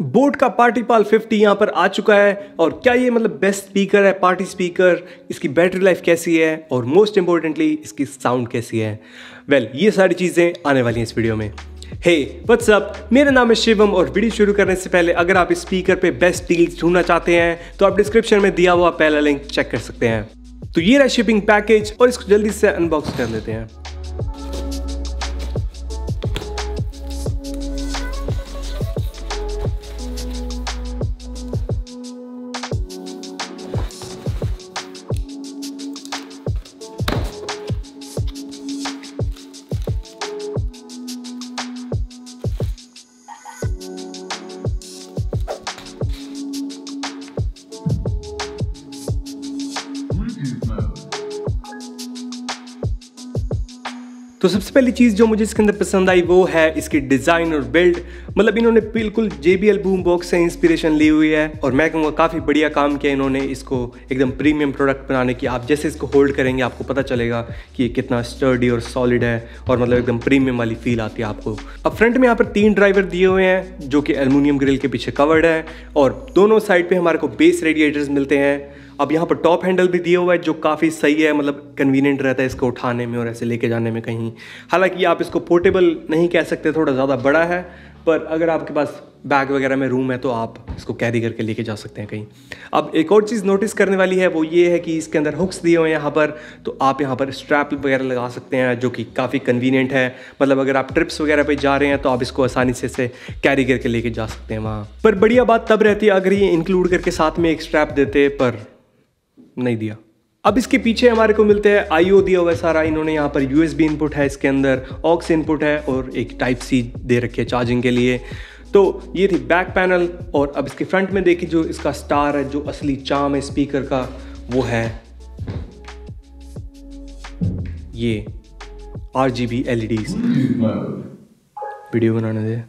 Boat का party पाल 50 यहाँ पर आ चुका है और क्या ये मतलब बेस्ट स्पीकर है पार्टी स्पीकर इसकी बैटरी लाइफ कैसी है और मोस्ट इंपॉर्टेंटली इसकी साउंड कैसी है? वेल well, ये सारी चीज़ें आने वाली हैं इस वीडियो में। हे व्हाट्स अप मेरा नाम है शिवम और वीडियो शुरू करने से पहले अगर आप इस स्पीकर पे बेस्ट डील्स ढूंढना चाहते हैं तो आप डिस्क्रिप्शन में दिया हुआ पहला लिंक चेक कर सकते हैं। तो ये रहा शिपिंग पैकेज और इसको जल्दी से अनबॉक्स कर लेते हैं। तो सबसे पहली चीज़ जो मुझे इसके अंदर पसंद आई वो है इसकी डिज़ाइन और बिल्ड। मतलब इन्होंने बिल्कुल J B L boom box से इंस्पिरेशन ली हुई है और मैं कहूँगा काफ़ी बढ़िया काम किया इन्होंने इसको एकदम प्रीमियम प्रोडक्ट बनाने की। आप जैसे इसको होल्ड करेंगे, आपको पता चलेगा कि ये कितना स्टर्डी और सॉलिड है और मतलब एकदम प्रीमियम वाली फील आती है आपको। अब फ्रंट में यहाँ पर तीन ड्राइवर दिए हुए हैं, जो कि एलमिनियम ग्रिल के पीछे कवर्ड है और दोनों साइड पर हमारे को बेस रेडिएटर्स मिलते हैं। अब यहाँ पर टॉप हैंडल भी दिया हुआ है, जो काफ़ी सही है मतलब कन्वीनियंट रहता है इसको उठाने में और ऐसे लेके जाने में कहीं। हालाँकि आप इसको पोर्टेबल नहीं कह सकते, थोड़ा ज़्यादा बड़ा है पर अगर आपके पास बैग वगैरह में रूम है तो आप इसको कैरी करके लेके जा सकते हैं कहीं। अब एक और चीज़ नोटिस करने वाली है, वो ये है कि इसके अंदर हुक्स दिए हुए हैं यहाँ पर तो आप यहाँ पर स्ट्रैप वगैरह लगा सकते हैं, जो कि काफ़ी कन्वीनियंट है। मतलब अगर आप ट्रिप्स वगैरह पे जा रहे हैं तो आप इसको आसानी से से कैरी करके लेके जा सकते हैं वहाँ। पर बढ़िया बात तब रहती है अगर ये इंक्लूड करके साथ में एक स्ट्रैप देते, पर नहीं दिया। अब इसके पीछे हमारे को मिलते हैं आईओ दिया हुआ सारा इन्होंने यहाँ पर यूएसबी इनपुट है इसके अंदर ऑक्स इनपुट है और एक टाइप सी दे रखी है चार्जिंग के लिए। तो ये थी बैक पैनल और अब इसके फ्रंट में देखिए जो इसका स्टार है जो असली चाम है स्पीकर का वो है ये R G B L video बनाने दे।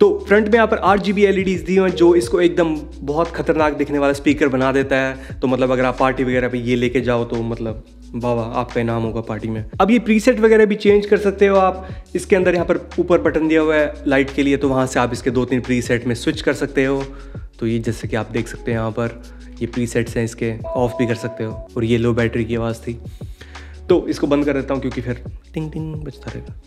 तो फ्रंट में यहाँ पर आठ जी बी एल दी हुई जो इसको एकदम बहुत खतरनाक दिखने वाला स्पीकर बना देता है। तो मतलब अगर आप पार्टी वगैरह पे ये लेके जाओ तो मतलब वाह आपका इनाम होगा पार्टी में। अब ये प्रीसेट वगैरह भी चेंज कर सकते हो आप। इसके अंदर यहाँ पर ऊपर बटन दिया हुआ है लाइट के लिए तो वहाँ से आप इसके दो तीन प्रीसेट में स्विच कर सकते हो। तो ये जैसे कि आप देख सकते हैं यहाँ पर, ये प्रीसेट्स हैं इसके ऑफ़ भी कर सकते हो। और ये लो बैटरी की आवाज़ थी। तो इसको बंद कर देता हूँ, क्योंकि फिर टिंग टिंग बचता रहेगा।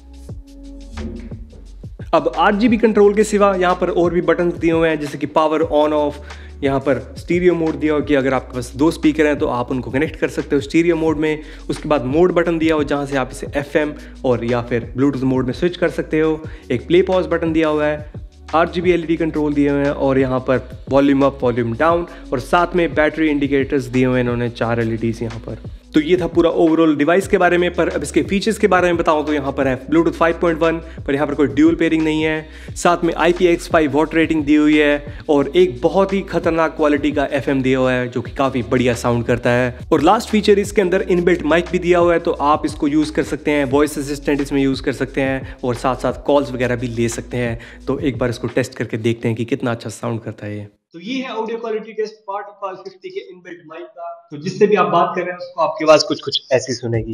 अब आठ जी कंट्रोल के सिवा यहाँ पर और भी बटन दिए हुए हैं, जैसे कि पावर ऑन ऑफ़ यहाँ पर स्टीरियो मोड दिया हो कि अगर आपके पास दो स्पीकर हैं तो आप उनको कनेक्ट कर सकते हो स्टीरियो मोड में। उसके बाद मोड बटन दिया हो जहाँ से आप इसे FM और या फिर ब्लूटूथ मोड में स्विच कर सकते हो। एक प्ले पॉज बटन दिया हुआ है। आठ जी बी कंट्रोल दिए हुए हैं और यहाँ पर वॉल्यूम अप वॉल्यूम डाउन और साथ में बैटरी इंडिकेटर्स दिए हुए हैं। इन्होंने चार एल यहाँ पर। तो ये था पूरा ओवरऑल डिवाइस के बारे में, पर अब इसके फीचर्स के बारे में बताऊँ तो यहाँ पर है ब्लूटूथ 5.1 पर यहाँ पर कोई ड्यूल पेयरिंग नहीं है। साथ में I P X five watt rating दी हुई है और एक बहुत ही खतरनाक क्वालिटी का एफएम दिया हुआ है, जो कि काफ़ी बढ़िया साउंड करता है। और लास्ट फीचर इसके अंदर इनबिल्ट माइक भी दिया हुआ है तो आप इसको यूज़ कर सकते हैं वॉइस असिस्टेंट इसमें यूज़ कर सकते हैं और साथ साथ कॉल्स वगैरह भी ले सकते हैं। तो एक बार इसको टेस्ट करके देखते हैं कि कितना अच्छा साउंड करता है ये। तो ये है audio quality test part call 50 के इनबिल्ट माइक का। तो जिससे भी आप बात कर रहे हैं, उसको आपकी आवाज़ कुछ कुछ ऐसी सुनेगी।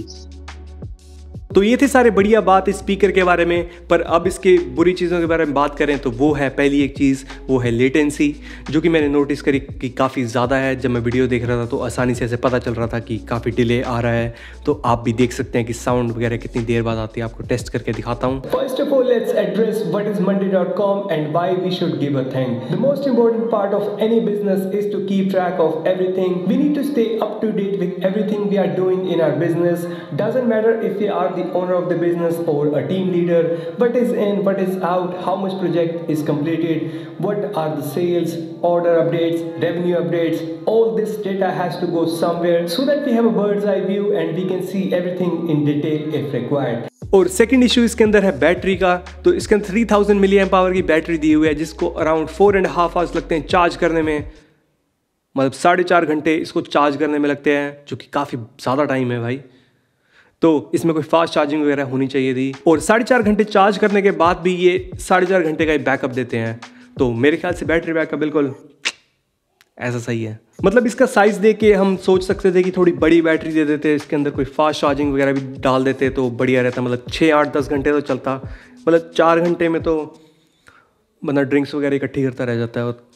तो ये थे सारे बढ़िया बात स्पीकर के बारे में, पर अब इसके बुरी चीज़ों के बारे में बात करें तो वो है, पहली एक चीज़, वो है लेटेंसी जो कि मैंने नोटिस करी कि काफ़ी ज़्यादा है। जब मैं वीडियो देख रहा था तो आसानी से ऐसे पता चल रहा था कि काफ़ी डिले आ रहा है। तो आप भी देख सकते हैं कि साउंड वगैरह कितनी देर बाद आती है, आपको टेस्ट करके दिखाता हूँ। First of all let's address what is मंडी.com and why we should give a thank the most important part of any business is to keep track of everything we need to stay up to date with everything we are doing in our business doesn't matter if you are owner of the business business or a team leader what is in what is out how much project is completed what are the sales order updates revenue updates all this data has to go somewhere so that we have a bird's eye view and we can see everything in detail if required और second issue इसके अंदर है battery का तो इसके अंदर three thousand milli M power की battery दी हुई है जिसको around four and half hours लगते हैं चार्ज करने में मतलब साढ़े चार घंटे इसको चार्ज करने में लगते हैं जो कि काफ़ी ज़्यादा टाइम है भाई तो इसमें कोई फास्ट चार्जिंग वगैरह होनी चाहिए थी। और साढ़े चार घंटे चार्ज करने के बाद भी ये साढ़े चार घंटे का ही बैकअप देते हैं। तो मेरे ख्याल से बैटरी बैकअप बिल्कुल ऐसा सही है। मतलब इसका साइज़ देख के हम सोच सकते थे कि थोड़ी बड़ी बैटरी दे देते, इसके अंदर कोई फास्ट चार्जिंग वगैरह भी डाल देते तो बढ़िया रहता। मतलब छः आठ, दस घंटे तो चलता। मतलब चार घंटे में तो बंदा ड्रिंक्स वगैरह इकट्ठी करता रह जाता है और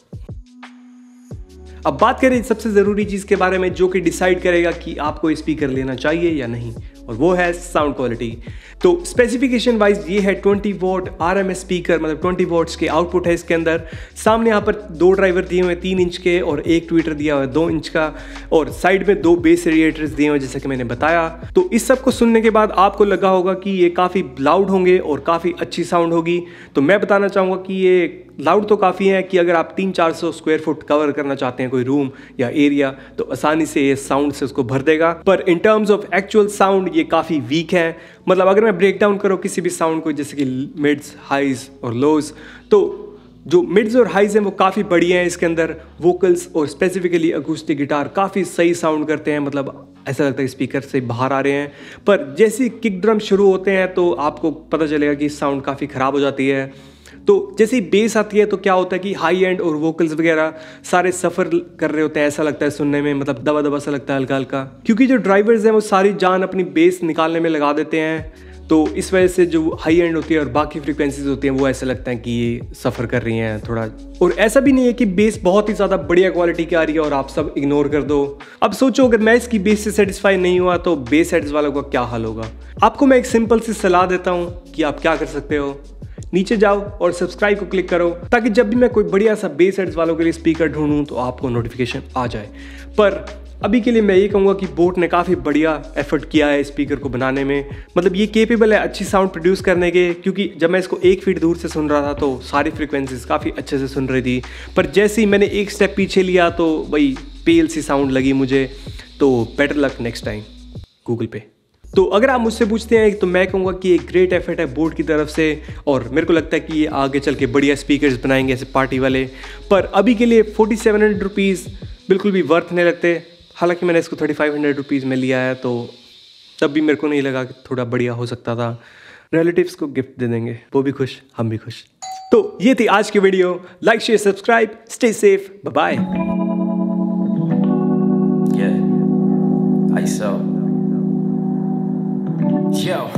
अब बात करें सबसे ज़रूरी चीज़ के बारे में जो कि डिसाइड करेगा कि आपको स्पीकर लेना चाहिए या नहीं। और वो है साउंड क्वालिटी तो स्पेसिफिकेशन वाइज ये है 20 वोट आर एम स्पीकर मतलब 20 वोट्स के आउटपुट है इसके अंदर. सामने यहाँ पर दो ड्राइवर दिए हुए हैं, तीन इंच के और एक ट्विटर दिया हुआ है, दो इंच का. और साइड में दो बेस रेडिएटर्स दिए हुए जैसे कि मैंने बताया. तो इस सबको सुनने के बाद आपको लगा होगा कि ये काफ़ी लाउड होंगे और काफ़ी अच्छी साउंड होगी. तो मैं बताना चाहूँगा कि ये लाउड तो काफ़ी है कि अगर आप तीन चार सौ स्क्वायर फुट कवर करना चाहते हैं कोई रूम या एरिया तो आसानी से ये साउंड से उसको भर देगा। पर in terms of actual sound ये काफ़ी वीक है। मतलब अगर मैं ब्रेक डाउन करूँ किसी भी साउंड को, जैसे कि मिड्स हाइज और लोज तो जो मिड्स और हाइज हैं वो काफ़ी बढ़िया हैं इसके अंदर। वोकल्स और स्पेसिफिकली अकूस्टिक गिटार काफ़ी सही साउंड करते हैं। मतलब ऐसा लगता है स्पीकर से बाहर आ रहे हैं। पर जैसे किक ड्रम शुरू होते हैं तो आपको पता चलेगा कि साउंड काफ़ी ख़राब हो जाती है। तो जैसे ही बेस आती है तो क्या होता है कि हाई एंड और वोकल्स वगैरह सारे सफ़र कर रहे होते हैं, ऐसा लगता है सुनने में मतलब दबा दबा सा लगता है हल्का हल्का क्योंकि जो ड्राइवर्स हैं, वो सारी जान अपनी बेस निकालने में लगा देते हैं तो इस वजह से जो हाई एंड होती है और बाकी फ्रिक्वेंसीज होती हैं, वो ऐसा लगता है कि ये सफ़र कर रही हैं थोड़ा। और ऐसा भी नहीं है कि बेस बहुत ही ज़्यादा बढ़िया क्वालिटी की आ रही है और आप सब इग्नोर कर दो। अब सोचो, अगर मैं इसकी बेस से सेटिस्फाई नहीं हुआ तो बेस हेड्स वालों का क्या हाल होगा? आपको मैं एक सिंपल सी सलाह देता हूँ कि आप क्या कर सकते हो। नीचे जाओ और सब्सक्राइब को क्लिक करो ताकि जब भी मैं कोई बढ़िया सा बेस हेड्स वालों के लिए स्पीकर ढूंढूं तो आपको नोटिफिकेशन आ जाए। पर अभी के लिए मैं ये कहूँगा कि बोट ने काफ़ी बढ़िया एफर्ट किया है स्पीकर को बनाने में। मतलब ये केपेबल है अच्छी साउंड प्रोड्यूस करने के, क्योंकि जब मैं इसको एक फीट दूर से सुन रहा था तो सारी फ्रिक्वेंसीज काफ़ी अच्छे से सुन रही थी। पर जैसे ही मैंने एक स्टेप पीछे लिया तो वही पेल सी साउंड लगी मुझे। तो better luck next time Google पे। तो अगर आप मुझसे पूछते हैं तो मैं कहूँगा कि एक ग्रेट एफर्ट है बोर्ड की तरफ़ से, और मेरे को लगता है कि ये आगे चल के बढ़िया स्पीकर्स बनाएँगे ऐसे पार्टी वाले। पर अभी के लिए फोर्टी सेवन हंड्रेड रुपीज़ बिल्कुल भी वर्थ नहीं लगते। हालाँकि मैंने इसको थर्टी फाइव हंड्रेड रुपीज़ में लिया है तो तब भी मेरे को नहीं लगा कि थोड़ा बढ़िया हो सकता था। रिलेटिव्स को गिफ्ट दे देंगे, वो भी खुश, हम भी खुश। तो ये थी आज की video like share subscribe stay safe bye Yo,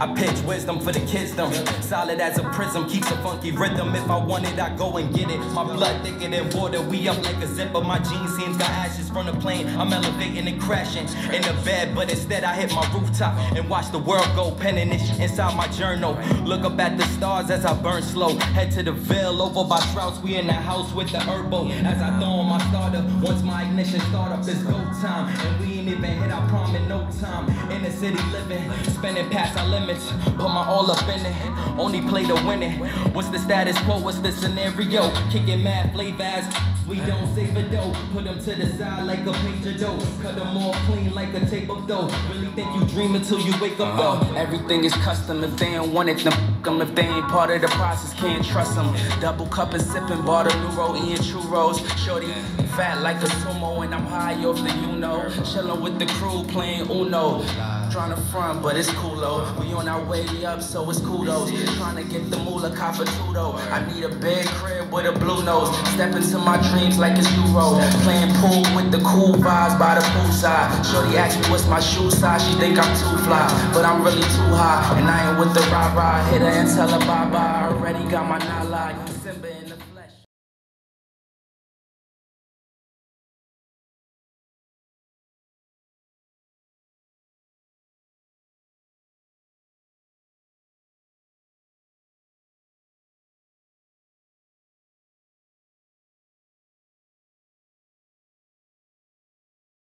I pitch wisdom for the kids, them. Solid as a prism, keeps a funky rhythm. If I want it, I go and get it. My blood thicker than water, we up like a zipper. My jeans seams got ashes from the plane. I'm elevating and crashing in the bed, but instead I hit my rooftop and watch the world go. Penning inside my journal. Look up at the stars as I burn slow. Head to the veil over by Strauss. We in the house with the herbo. As I throw on my starter, once my ignition start up, it's go time. And we ain't even hit our prom in no time. In the city living, spending past our limits. Put my all up in it, only play to win it. What's the status quo? What's the scenario? Kicking mad flavors. We don't save a dough, put them to the side like a painter dough. Cut them all clean like a tape of dough. Really think you dream until you wake up though. Uh-huh. Everything is custom, if they don't want it, then fuck them. If they ain't part of the process, can't trust them. Double cup and sipping, bought a new roll, eating churros. Shorty fat like a sumo, and I'm high off the you know. Chillin' with the crew, playing Uno. Trying to front, but it's cool though. We on our way up, so it's kudos. Trying to get the moolah copper tudo. I need a big crib with a blue nose. Step into my dreams like it's Euro. Playing pool with the cool vibes by the poolside. Shorty asked me what's my shoe size. She think I'm too fly, but I'm really too high. And I ain't with the rah rah. Hit her and tell her bye bye. Already got my nala.